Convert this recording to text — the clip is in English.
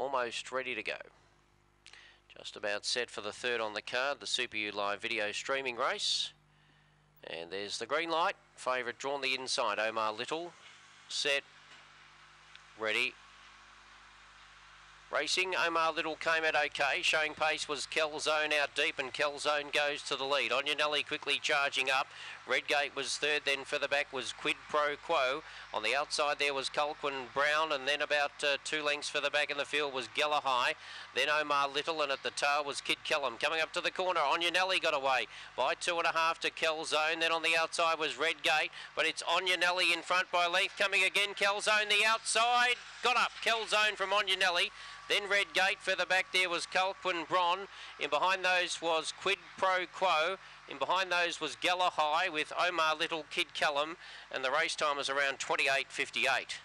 almost ready to go. Just about set for the third on the card, the Super U Live video streaming race. And there's the green light. Favourite drawn the inside. Omar Little. Set. Ready. Racing, Omar Little came out okay. Showing pace was Kelzone out deep, and Kelzone goes to the lead. Onyanelli quickly charging up. Redgate was third, then further back was Quid Pro Quo. On the outside there was Colquhoun Brown, and then about uh, two lengths further back in the field was High. Then Omar Little, and at the tail was Kid Kellum. Coming up to the corner, Onyanelli got away by two and a half to Kelzone. Then on the outside was Redgate, but it's Onyanelli in front by length. Coming again, Kelzone the outside. Got up, Kelzone from Onyanelli. Then Redgate, further back there was Colquhoun Brown. In behind those was Quid Pro Quo. In behind those was Geller High with Omar Little, Kid Callum, and the race time was around 28.58.